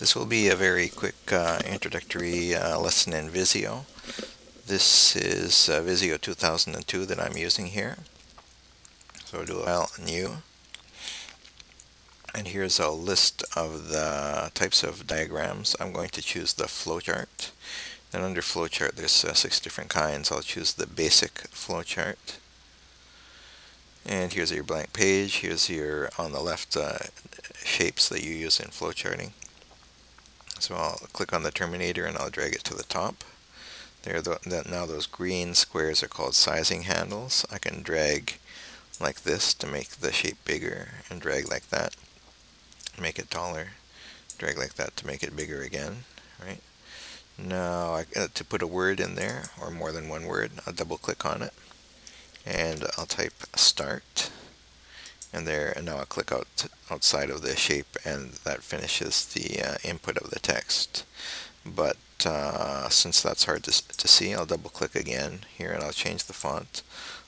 This will be a very quick uh, introductory uh, lesson in Visio. This is uh, Visio 2002 that I'm using here. So do a file new. And here's a list of the types of diagrams. I'm going to choose the flowchart. Then under flowchart there's uh, six different kinds. I'll choose the basic flowchart. And here's your blank page. Here's your, on the left, uh, shapes that you use in flowcharting. So I'll click on the terminator and I'll drag it to the top. There, the, now those green squares are called sizing handles. I can drag like this to make the shape bigger and drag like that, make it taller, drag like that to make it bigger again, right? Now, I, uh, to put a word in there, or more than one word, I'll double click on it, and I'll type start, and there and now I'll click out outside of the shape and that finishes the uh, input of the text. But uh, since that's hard to, to see I'll double click again here and I'll change the font.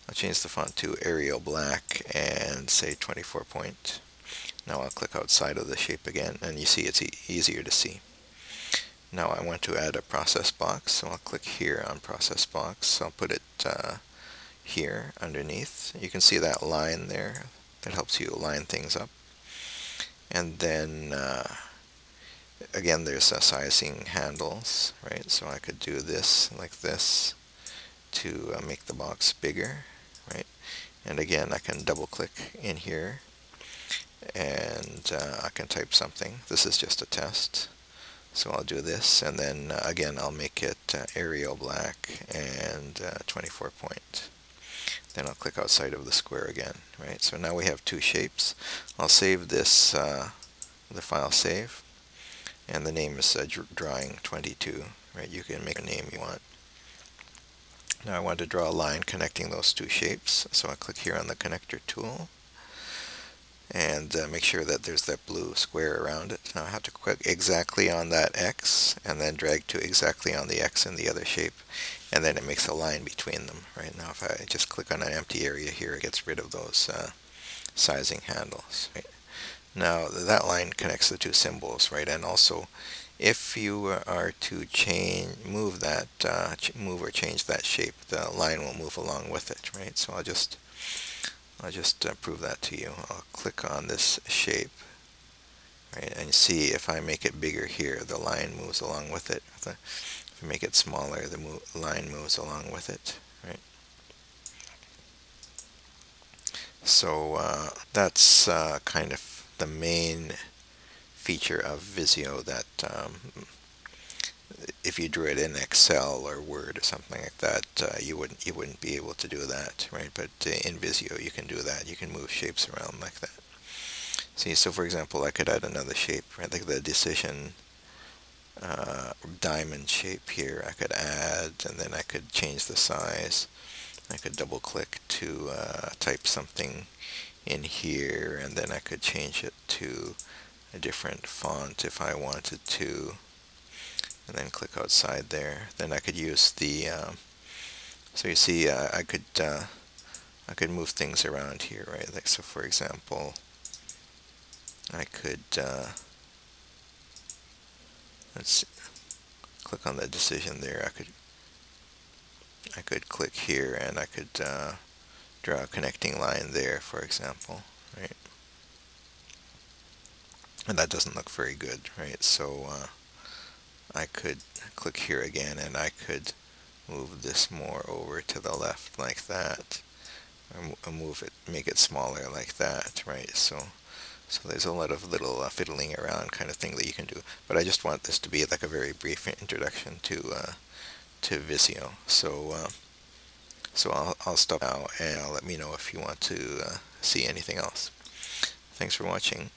I'll change the font to Arial black and say 24 point. Now I'll click outside of the shape again and you see it's e easier to see. Now I want to add a process box so I'll click here on process box. I'll put it uh, here underneath. You can see that line there that helps you line things up. And then uh, again there's uh, sizing handles, right? So I could do this like this to uh, make the box bigger, right? And again I can double click in here and uh, I can type something. This is just a test. So I'll do this and then uh, again I'll make it uh, Arial black and 24 point. Then I'll click outside of the square again, right? So now we have two shapes. I'll save this, uh, the file save, and the name is uh, drawing 22, right? You can make a name you want. Now I want to draw a line connecting those two shapes, so I'll click here on the connector tool and uh, make sure that there's that blue square around it. Now I have to click exactly on that X and then drag to exactly on the X in the other shape and then it makes a line between them. Right now if I just click on an empty area here it gets rid of those uh, sizing handles. Right? Now that line connects the two symbols right and also if you are to change move that uh, move or change that shape the line will move along with it right so I'll just I'll just uh, prove that to you. I'll click on this shape, right, and see if I make it bigger here, the line moves along with it. If, I make it smaller, the mo line moves along with it, right. So uh, that's uh, kind of the main feature of Visio that um, if you drew it in Excel or Word or something like that, uh, you wouldn't you wouldn't be able to do that, right? But uh, in Visio, you can do that. You can move shapes around like that. See, so for example, I could add another shape, right? Like the decision uh, diamond shape here. I could add, and then I could change the size. I could double click to uh, type something in here, and then I could change it to a different font if I wanted to and then click outside there. Then I could use the, um, so you see uh, I could uh, I could move things around here, right? Like so, for example, I could uh, let's see, click on the decision there. I could I could click here and I could uh, draw a connecting line there, for example, right? And that doesn't look very good, right? So uh, I could click here again and I could move this more over to the left like that. Or move it make it smaller like that right? So so there's a lot of little uh, fiddling around kind of thing that you can do. But I just want this to be like a very brief introduction to uh, to Visio so uh, so I'll, I'll stop now and I'll let me know if you want to uh, see anything else. Thanks for watching